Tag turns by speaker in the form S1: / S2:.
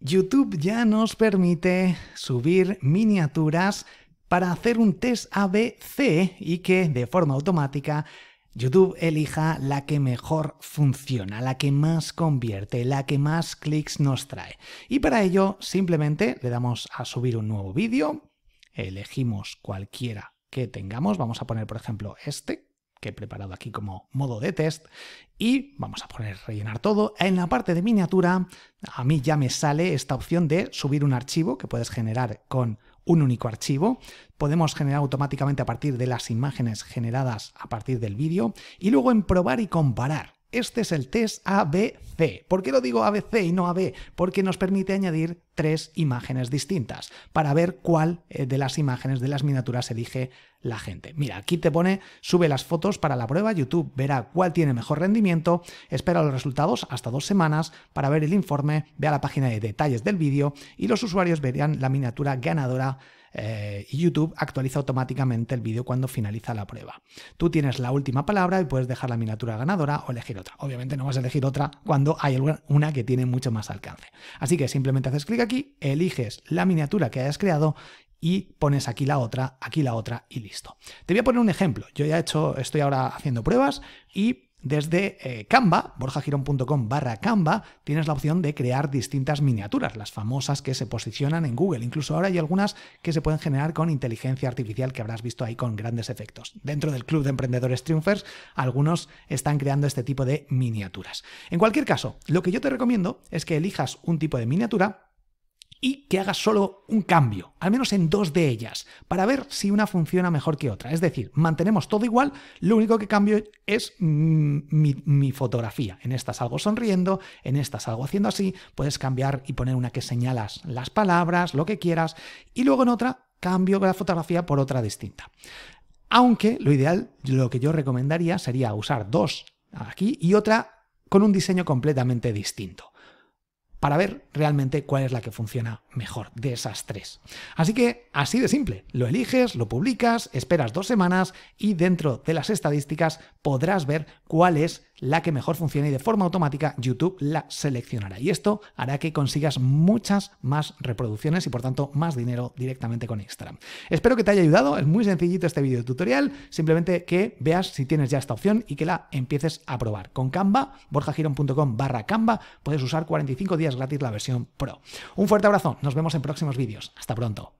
S1: YouTube ya nos permite subir miniaturas para hacer un test ABC y que de forma automática YouTube elija la que mejor funciona, la que más convierte, la que más clics nos trae. Y para ello simplemente le damos a subir un nuevo vídeo, elegimos cualquiera que tengamos, vamos a poner por ejemplo este, que he preparado aquí como modo de test y vamos a poner rellenar todo. En la parte de miniatura a mí ya me sale esta opción de subir un archivo que puedes generar con un único archivo. Podemos generar automáticamente a partir de las imágenes generadas a partir del vídeo y luego en probar y comparar. Este es el test ABC. ¿Por qué lo digo ABC y no AB? Porque nos permite añadir tres imágenes distintas para ver cuál eh, de las imágenes de las miniaturas elige la gente. Mira, aquí te pone, sube las fotos para la prueba, YouTube verá cuál tiene mejor rendimiento, espera los resultados hasta dos semanas para ver el informe, vea la página de detalles del vídeo y los usuarios verán la miniatura ganadora eh, y YouTube actualiza automáticamente el vídeo cuando finaliza la prueba. Tú tienes la última palabra y puedes dejar la miniatura ganadora o elegir otra. Obviamente no vas a elegir otra cuando hay una que tiene mucho más alcance. Así que simplemente haces clic aquí, eliges la miniatura que hayas creado y pones aquí la otra, aquí la otra y listo. Te voy a poner un ejemplo. Yo ya he hecho, estoy ahora haciendo pruebas y desde eh, Canva, borjagirón.com barra Canva, tienes la opción de crear distintas miniaturas, las famosas que se posicionan en Google. Incluso ahora hay algunas que se pueden generar con inteligencia artificial que habrás visto ahí con grandes efectos. Dentro del Club de Emprendedores Triumphers, algunos están creando este tipo de miniaturas. En cualquier caso, lo que yo te recomiendo es que elijas un tipo de miniatura y que hagas solo un cambio, al menos en dos de ellas, para ver si una funciona mejor que otra. Es decir, mantenemos todo igual, lo único que cambio es mi, fotografía. En esta salgo sonriendo, en esta salgo haciendo así, puedes cambiar y poner una que señalas las palabras, lo que quieras, y luego en otra cambio la fotografía por otra distinta. Aunque lo ideal, lo que yo recomendaría sería usar dos aquí y otra con un diseño completamente distinto para ver realmente cuál es la que funciona mejor de esas tres. Así que así de simple, lo eliges, lo publicas, esperas dos semanas y dentro de las estadísticas podrás ver cuál es la que mejor funciona y de forma automática YouTube la seleccionará. Y esto hará que consigas muchas más reproducciones y por tanto más dinero directamente con Instagram. Espero que te haya ayudado, es muy sencillito este vídeo tutorial, simplemente que veas si tienes ya esta opción y que la empieces a probar. Con Canva, borjagiron.com barra Canva, puedes usar 45 días gratis la versión Pro. Un fuerte abrazo, nos vemos en próximos vídeos. Hasta pronto.